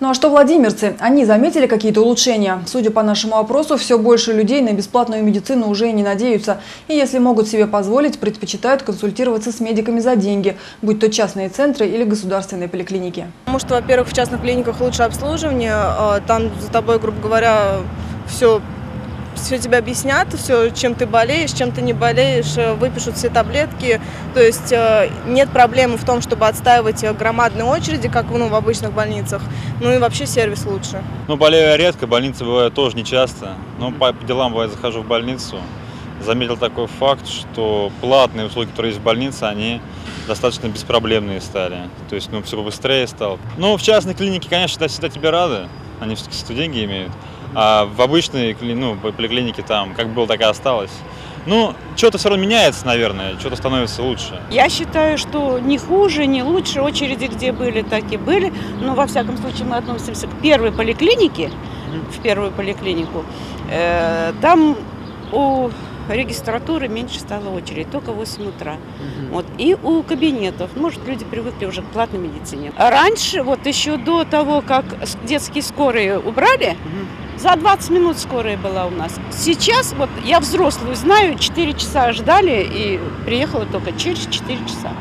Ну а что владимирцы? Они заметили какие-то улучшения? Судя по нашему опросу, все больше людей на бесплатную медицину уже не надеются. И если могут себе позволить, предпочитают консультироваться с медиками за деньги, будь то частные центры или государственные поликлиники. Потому что, во-первых, в частных клиниках лучше обслуживание, а, там за тобой, грубо говоря, все все тебе объяснят, все, чем ты болеешь, чем ты не болеешь, э, выпишут все таблетки. То есть э, нет проблемы в том, чтобы отстаивать э, громадные очереди, как ну, в обычных больницах. Ну и вообще сервис лучше. Ну, болею я редко, больницы бывают тоже не часто. Но по делам бывает захожу в больницу. Заметил такой факт, что платные услуги, которые есть в больнице, они достаточно беспроблемные стали. То есть, ну, все быстрее стало. Ну, в частной клинике, конечно, всегда тебе рады. Они все-таки деньги имеют. А в обычной ну, поликлинике там как было, так и осталось. Ну, что-то все равно меняется, наверное, что-то становится лучше. Я считаю, что не хуже, не лучше. Очереди где были, так и были. Но, во всяком случае, мы относимся к первой поликлинике, в первую поликлинику. Э, там у регистратуры меньше стало очередь, только в 8 утра. Вот. И у кабинетов, может, люди привыкли уже к платной медицине. А раньше, вот еще до того, как детские скорые убрали, за 20 минут скорая была у нас. Сейчас, вот я взрослую знаю, 4 часа ждали и приехала только через 4 часа.